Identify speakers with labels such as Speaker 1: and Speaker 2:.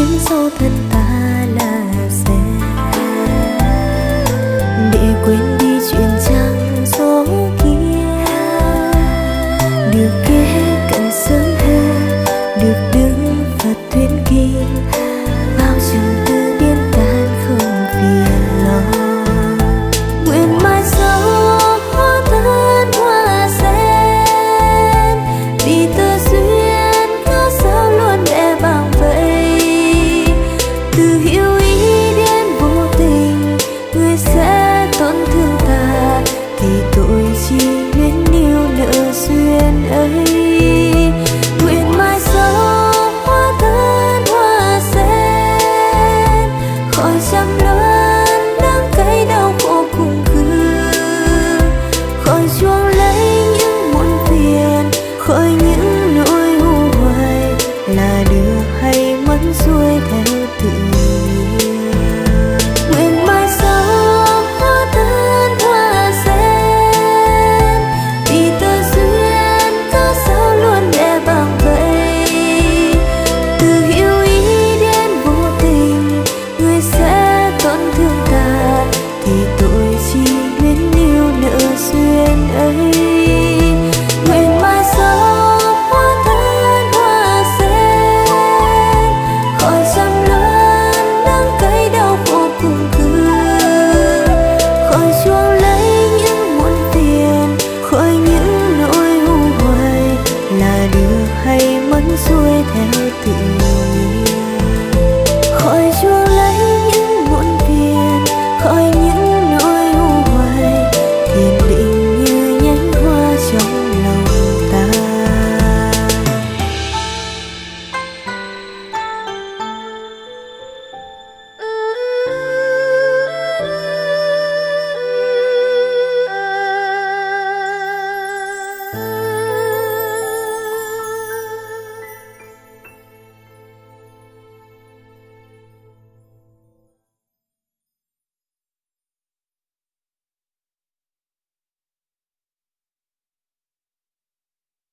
Speaker 1: nguyện sâu thật tàn xuôi theo tự nhiên